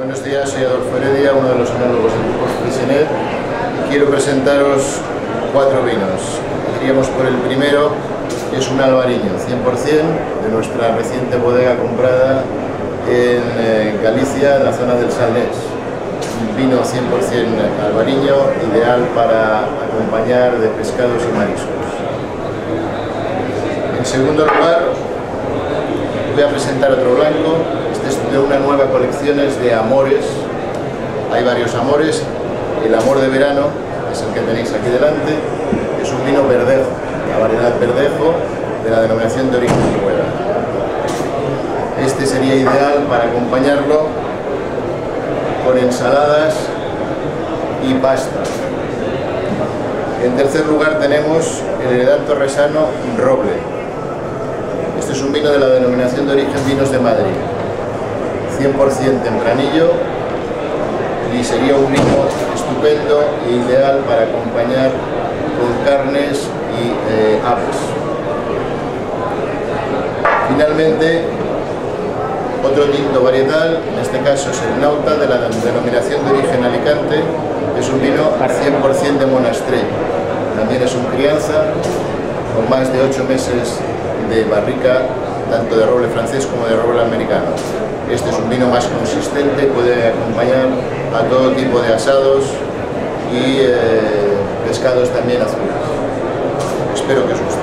Buenos días, soy Adolfo Heredia, uno de los análogos del grupo Frisenet. Quiero presentaros cuatro vinos. Iríamos por el primero, que es un albariño, 100% de nuestra reciente bodega comprada en eh, Galicia, en la zona del Salnés. Un vino 100% albariño, ideal para acompañar de pescados y mariscos. En segundo lugar, voy a presentar otro blanco. Es de una nueva colección de amores. Hay varios amores. El amor de verano es el que tenéis aquí delante. Es un vino verdejo, la variedad verdejo de la denominación de origen Rueda. Este sería ideal para acompañarlo con ensaladas y pasta. En tercer lugar tenemos el heredad torresano roble. Este es un vino de la denominación de origen Vinos de Madrid. 100% tempranillo y sería un vino estupendo e ideal para acompañar con carnes y eh, aves. Finalmente, otro tinto varietal, en este caso es el Nauta, de la denominación de origen Alicante, es un vino 100% de monastrell. También es un crianza, con más de 8 meses de barrica, tanto de roble francés como de roble americano. Este es un vino más consistente, puede acompañar a todo tipo de asados y eh, pescados también azules. Espero que os guste.